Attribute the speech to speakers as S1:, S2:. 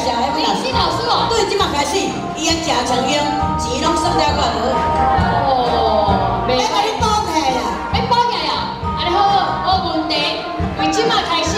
S1: 老师，
S2: 老师哦，
S1: 对，即马开始，伊安假成烟，钱拢算了过好。
S2: 哦，要甲你补起
S1: 啊，
S2: 要补起啊，安尼好，问题，从今马开始。